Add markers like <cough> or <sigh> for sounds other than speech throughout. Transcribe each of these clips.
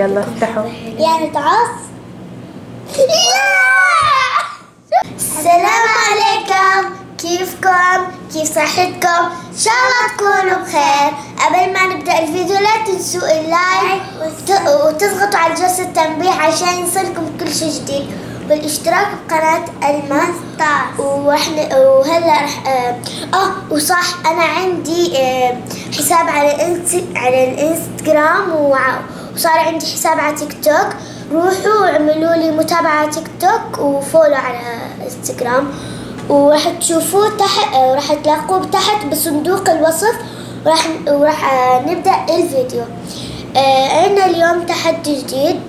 يلا افتحوا. يعني تعص السلام عليكم. كيفكم؟ كيف صحتكم؟ إن شاء الله تكونوا بخير. قبل ما نبدأ الفيديو لا تنسوا ال like وت- وتضغطوا على جرس التنبيه عشان يوصلكم كل شيء جديد. والاشتراك بقناة ألمى وإحنا وهلا رح آه, آه وصح أنا عندي آه حساب على الانست على الإنستغرام وصار عندي حساب على تيك توك. روحوا واعملوا لي متابعة تيك توك وفولو على انستغرام. وراح تشوفوه تحت راح تلاقوه تحت بصندوق الوصف. وراح وراح نبدأ الفيديو. آه، عندنا اليوم تحدي جديد.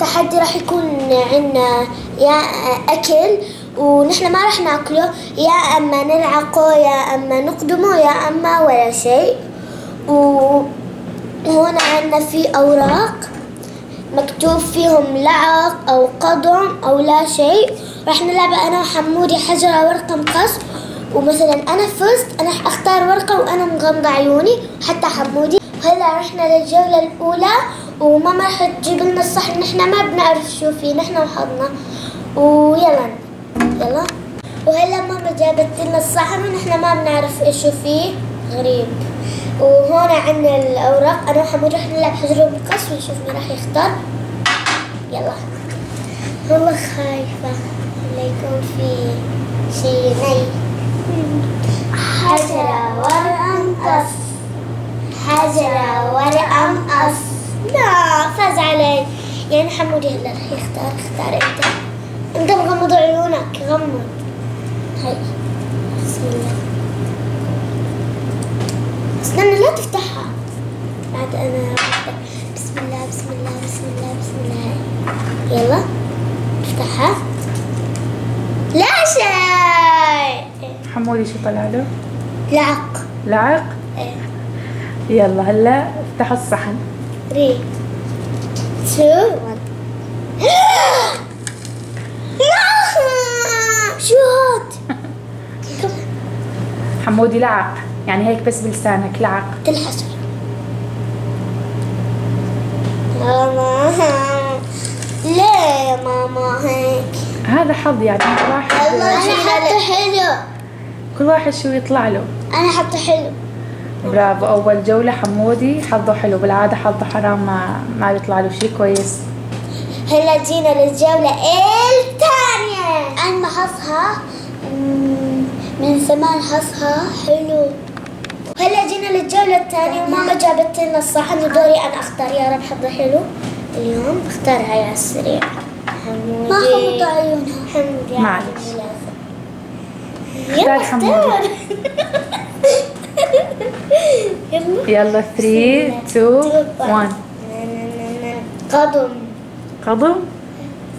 تحدي راح يكون عندنا يا أكل ونحن ما راح ناكله. يا أما نلعقه يا أما نقدمه يا أما ولا شيء. و- وهنا عندنا في أوراق مكتوب فيهم لعق أو قضم أو لا شيء. راح نلعب أنا وحمودي حجر أو ورقة مقص. ومثلا أنا فزت أنا أختار ورقة وأنا مغمضة عيوني حتى حمودي. وهلا رحنا للجولة الأولى. وماما راح تجيب لنا الصحن نحن ما بنعرف شو فيه نحن وحظنا. ويلا يلا. وهلا ماما جابت لنا الصحن ونحن ما بنعرف إيش فيه. غريب. وهون عندنا الأوراق. أنا وحمود رح نلعب حجر ومقص ونشوف مين راح يختار. يلا. والله خايفة. لا يكون في شيء ني حجرة ورقة مقص حجرة ورقة مقص لا فاز علي. يعني حمودي هلا رح يختار. اختار أنت. أنت مغمض عيونك. غمض. هاي. بسم الله. استنى لا تفتحها. بعد أنا. بسم الله بسم الله بسم الله بسم الله. يلا افتحها. لا شيء. حمودي شو طلع له؟ لعق. لعق؟ إيه. يلا هلا افتحوا الصحن. 3 2 1 شو هاد؟ <laughs> حمودي لعق. يعني هيك بس بلسانك لعق تلحسر ماما. ليه يا ماما هيك؟ هذا حظ يعني كل واحد أنا حتى حلو. كل واحد شو يطلع له. أنا حتى حلو. برافو. أول جولة حمودي حظه حلو. بالعادة حظه حرام ما ما بيطلع له شيء كويس. هلا جينا للجولة الثانية. أنا حظها من زمان حظها حلو. للجولة الثانية وماما جابت لنا الصحن ودوري أنا أختار. يا رب حظها حلو. اليوم بختارها على السريع. حمودي. ما خبط عيونها. حمودي معلش. يلا اختار. يلا. يلا 3 2 1 قضم قضم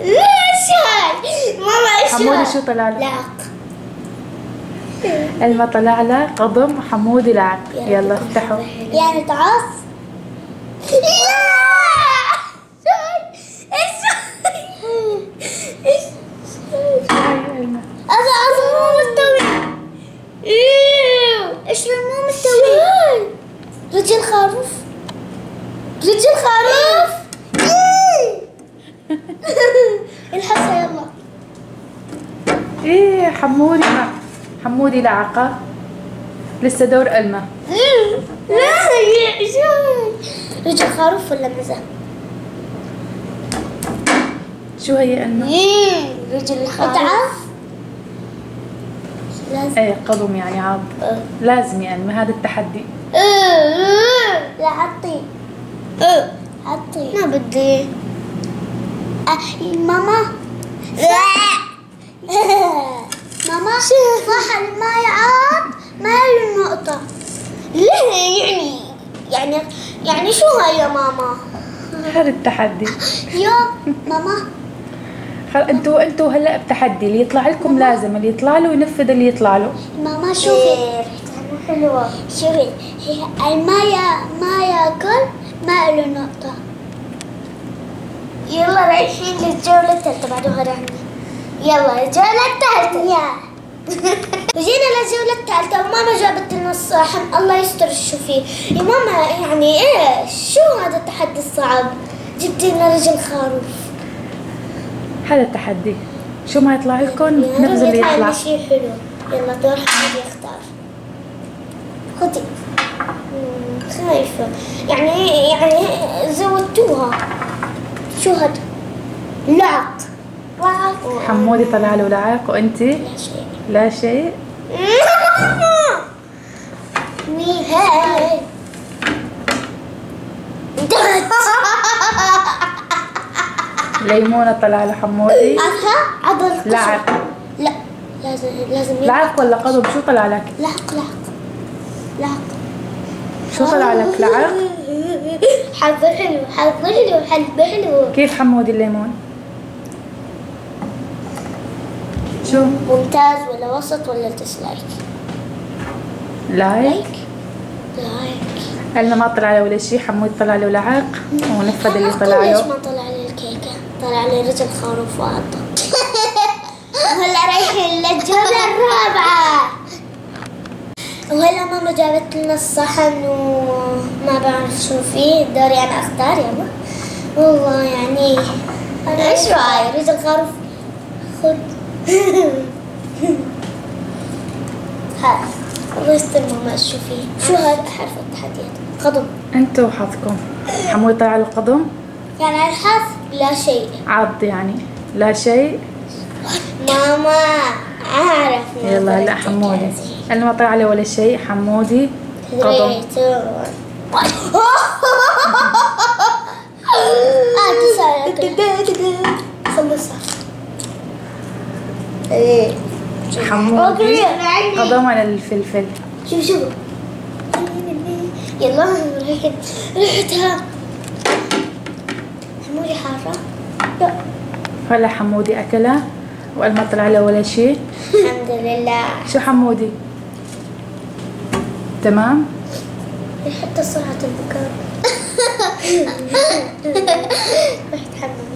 ليش هاي ماما إيش حمودي هاي؟ شو طلع له؟ لعق الما طلع له قضم حمودي لعق يلا افتحوا. يعني تعص إيش مو مستوي رجل خروف رجل خروف الحصى يلا إيه حمودي. ما حمودي لعقة لسه دور الما لا رجل خروف ولا مزة؟ شو هي الما؟ رجل الخروف؟ لازم إيه قضم يعني عض لازم يعني ما هذا التحدي. لا عطي عطي ما بدي. أه ماما؟ ماما صح ما يعط ما له نقطة ليه يعني؟ يعني يعني شو هاي يا ماما؟ هذا التحدي. يا ماما. خل... أنتوا أنتوا هلا بتحدي اللي يطلع لكم لازم اللي يطلع له ينفذ اللي يطلع له. ماما شوفي حلوة شوفي هي الماء ما ياكل ما له نقطة. يلا رايحين للجولة الثالثة بعد غير عندي يلا الجولة الثالثة يا. <laughs> وجينا للجولة الثالثة وماما جابت لنا الصحن الله يستر شو فيه يا ماما يعني إيش شو هذا التحدي الصعب؟ جبت لنا رجل خروف. هذا التحدي. شو ما يطلع لكم نفس رب اللي يطلع. شيء حلو. يلا دور حمد يختار. خذي خايفة يعني يعني زودتوها. شو هذا لعق لعق حمودي طلع له لعق وانت لا شيء. لا شيء. ليمونة طلع له حمودي. عارفة القشر. لعق لا. لازم لازم لعق ولا قضم؟ شو طلع لك؟ لعق لعق لعق شو طلع لك؟ لعق حلو حلو حب حلو. كيف حمودي الليمون؟ شو ممتاز ولا وسط ولا dislike like like قالنا ما طلع له ولا شيء حمودي طلع له لعق ونفذ اللي طلع ليش له. ما طلع لي الكيكة. طلع لي رجل خروف وعضة <laughs> وهلا رايحين للجولة الرابعة. وهلا ماما جابت لنا الصحن وما بعرف شو فيه. دوري أنا أختار يلا. والله يعني إيش رايك رجل خروف خذ الله يستر ماما شو فيه شو هذا حرف التحديات قضم أنتوا وحظكم. حمودي طلع له قضم يعني الحظ لا شيء عض يعني. لا شيء. ماما اعرف يلا هلا حمودي. قالنا ما طلع له ولا شيء. حمودي قضم خلصها إيه حمودي أوكي. قضم على الفلفل. شوف شوف يلا ريحت ريحتها. حمودي حارة. لا هلا حمودي أكلها وقال ما طلع له ولا شيء. الحمد لله. شو حمودي؟ تمام؟ حتى سرعة البكاء. <laughs> رحت حمام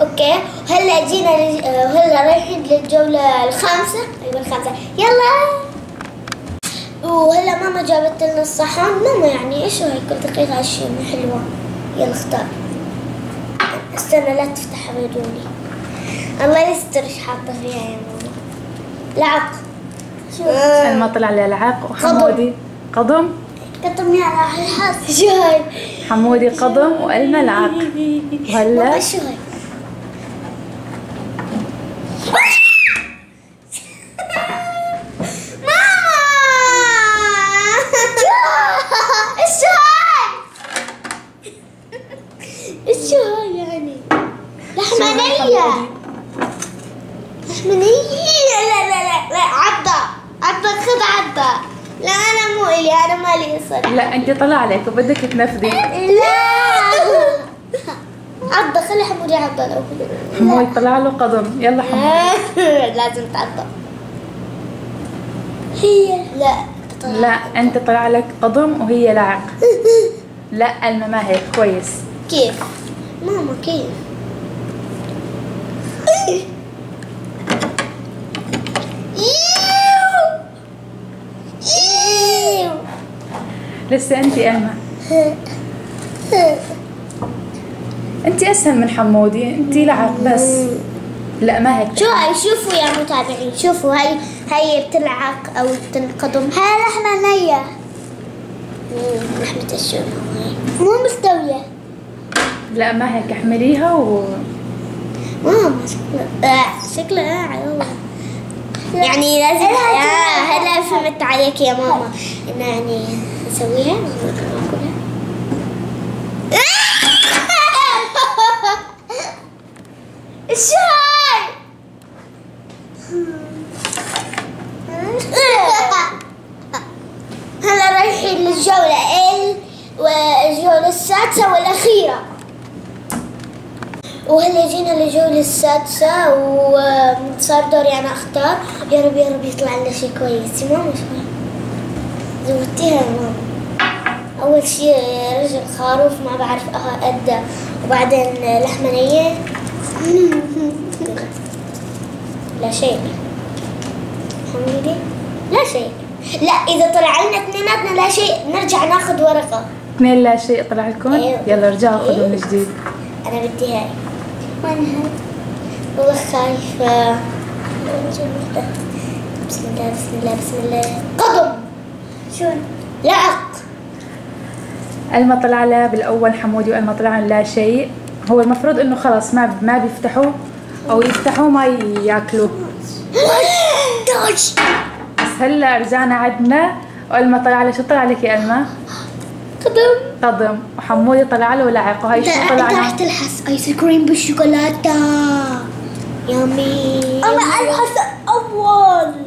أوكي. هلا جينا آه، هلا رايحين للجولة الخامسة. أيوه الخامسة. يلا. وهلا ماما جابت لنا الصحن. ماما يعني إيش رأيك كل دقيقة اشياء حلوة. يلا اختار. استنى لا تفتح بدوني الله يستر إيش حاطة فيها يا ماما. لعق. شو؟ ما طلع له لعق. وحمودي. قضم قطمني على الحظ شو هاي حمودي قضم وقالنا لعق. ماما وهلا شو هاي ماما إيش هاي إيش هاي يعني لحمة لحمة نية لا لا لا لا عضة. عضة خذ عضة. لا أنا مو إلي. أنا مالي صراحة لا أنت طلع عليك وبدك تنفذي. لا. عضة خلي حمودي عضة لو حمودي طلع له قضم يلا حمودي لازم تعضة. هي. لا لا أنت طلع لك قضم وهي لعق لا قالنا ما هيك. كويس. كيف؟ ماما كيف؟ لسه انت ألمة انت أسهل من حمودي انت لعق بس. لا ما هيك. شو هاي؟ شوفوا يا متابعين شوفوا هاي هاي بتلعق أو بتنقضم هاي لحمة نية. لحمة الشوم. هاي مو مستوية. لا ما هيك. احمليها و ماما شكلها آه، شكلها عيوة يعني لازم هلا فهمت عليك يا ماما. إنه يعني نسويها؟ <laughs> هاي؟ هلا <laughs> رايحين للجولة ال والجولة السادسة والأخيرة. وهلا جينا للجولة السادسة وصار دوري أنا أختار. يا رب يا رب يطلع لنا شيء كويس. يا زودتيها يا ماما. أول شيء رجل خروف ما بعرف أدى. وبعدين لحمة نية <laughs> لا شيء. حمودي لا شيء. لا إذا طلع لنا اثنيناتنا لا شيء. نرجع ناخذ ورقة. اثنين لا شيء طلع لكم. أيوة. يلا ارجعوا خذوا أيوة. من جديد. أنا بدي هاي. وين هاي؟ والله خايفة. بسم الله بسم الله بسم الله. قدم! شو لعق ألما طلع لها بالأول حمودي وألما طلع لا شيء. هو المفروض إنه خلاص ما ما بيفتحوا أو يفتحوا ما يأكلوا. دوج بس هلأ رجعنا عدنا. وألما طلع لها شو طلع لك يا ألما؟ قدم. قضم وحمودي طلع له لعق وهي شو طلع لها؟ راح تلحس ايس كريم بالشوكولاتة. يامي أنا ألحس أول.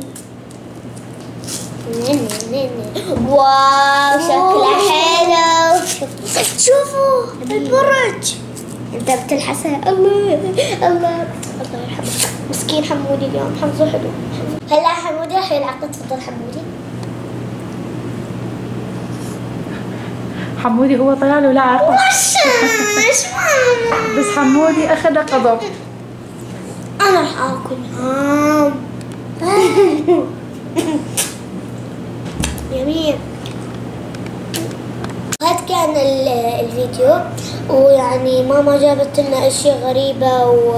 واو شكلها حلو. شوفوا البرج. انت بتلحسها الله الله. الله يرحمه. مسكين حمودي اليوم. حمزة حلو. هلا حمودي راح يلعق تفضل حمودي. حمودي هو طلع له ماما. بس حمودي أخذ قضب. أنا راح آكل. هام جميل هذا كان ال- الفيديو ويعني ماما جابت لنا أشياء غريبة. و...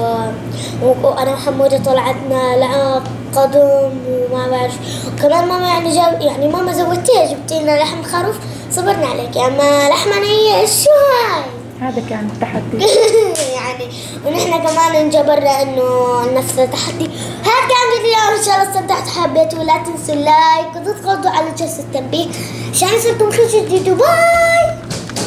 وأنا وحمودة طلعتنا لعاب قدم وما بعرف وكمان ماما يعني جاب يعني ماما زودتيها جبتي لنا لحم خروف صبرنا عليك أما لحمة نية شو هاي هذا كان التحدي <laughs> يعني ونحن كمان انجبرنا إنه نفس التحدي هذا كان فيديو إن شاء الله استمتعتوا. حبيتوا لا تنسوا اللايك وتضغطوا على جرس التنبيه عشان يصيركم كل جديد. وباي